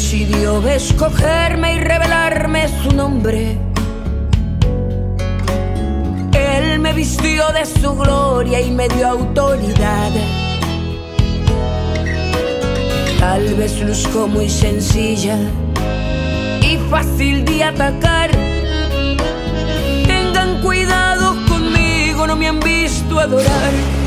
decidió escogerme y revelarme su nombre. Él me vistió de su gloria y me dio autoridad. Tal vez luzco muy sencilla y fácil de atacar. Tengan cuidado conmigo, no me han visto adorar.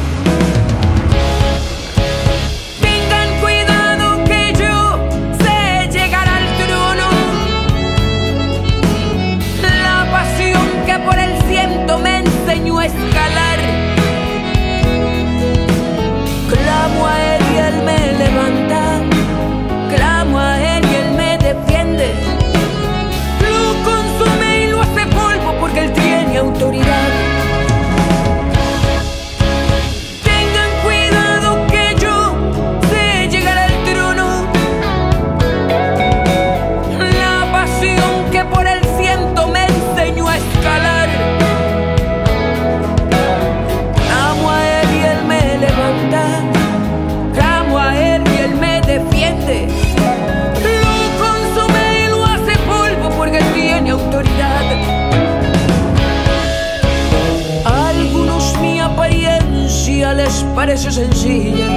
Les parece sencilla.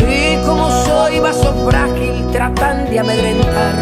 Y como soy vaso frágil, tratan de amedrentar.